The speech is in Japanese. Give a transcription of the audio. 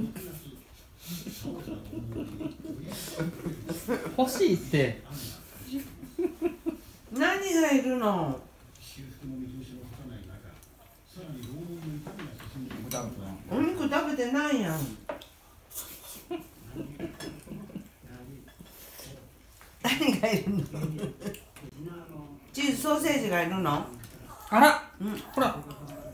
欲しいって。何がいるの？お肉食べてないやん。何がいるの？チーズソーセージがいるの？あら、うん、ほら。